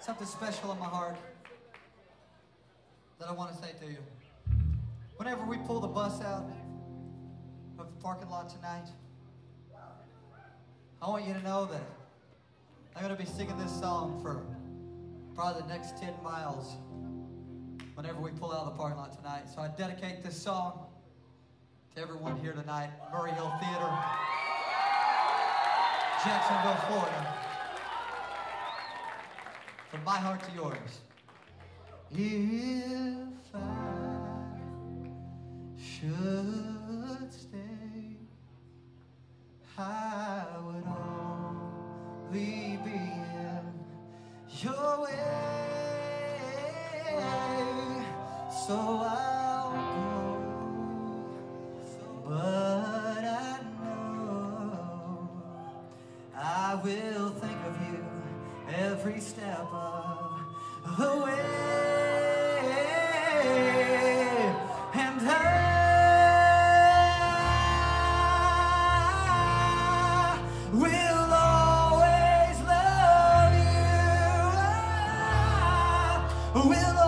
something special in my heart that I want to say to you. Whenever we pull the bus out of the parking lot tonight, I want you to know that I'm going to be singing this song for probably the next 10 miles whenever we pull out of the parking lot tonight. So I dedicate this song to everyone here tonight, Murray Hill Theater, Jacksonville, Florida. From my heart to yours. If I should stay, I would only be in your way. So I'll go, but I know I will think of you step of the way. And I will always love you. Will